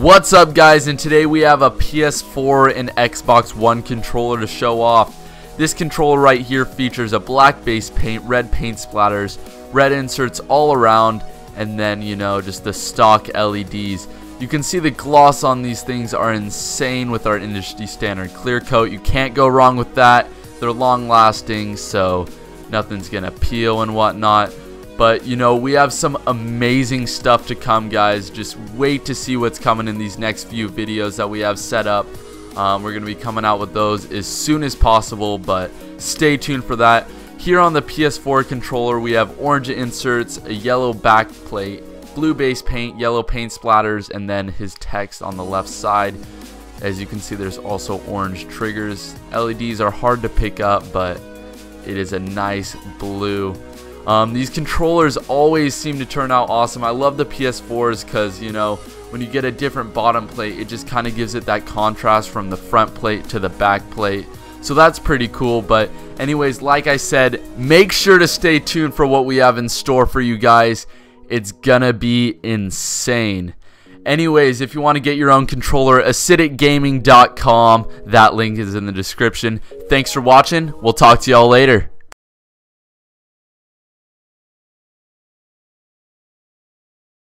What's up guys and today we have a PS4 and Xbox One controller to show off. This controller right here features a black base paint, red paint splatters, red inserts all around, and then you know just the stock LEDs. You can see the gloss on these things are insane with our industry standard clear coat. You can't go wrong with that. They're long lasting so nothing's gonna peel and whatnot. But, you know, we have some amazing stuff to come, guys. Just wait to see what's coming in these next few videos that we have set up. Um, we're going to be coming out with those as soon as possible, but stay tuned for that. Here on the PS4 controller, we have orange inserts, a yellow back plate, blue base paint, yellow paint splatters, and then his text on the left side. As you can see, there's also orange triggers. LEDs are hard to pick up, but it is a nice blue. Um, these controllers always seem to turn out awesome. I love the PS4s because, you know, when you get a different bottom plate, it just kind of gives it that contrast from the front plate to the back plate. So that's pretty cool. But anyways, like I said, make sure to stay tuned for what we have in store for you guys. It's gonna be insane. Anyways, if you want to get your own controller, acidicgaming.com. That link is in the description. Thanks for watching. We'll talk to y'all later.